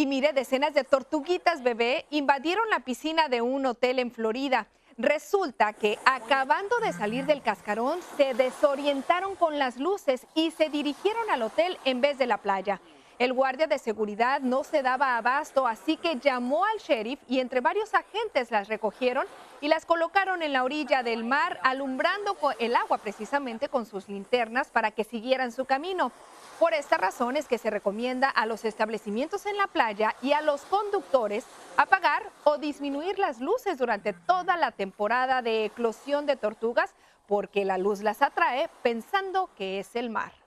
Y mire, decenas de tortuguitas bebé invadieron la piscina de un hotel en Florida. Resulta que acabando de salir del cascarón se desorientaron con las luces y se dirigieron al hotel en vez de la playa. El guardia de seguridad no se daba abasto, así que llamó al sheriff y entre varios agentes las recogieron y las colocaron en la orilla del mar, alumbrando el agua precisamente con sus linternas para que siguieran su camino. Por esta razón es que se recomienda a los establecimientos en la playa y a los conductores apagar o disminuir las luces durante toda la temporada de eclosión de tortugas porque la luz las atrae pensando que es el mar.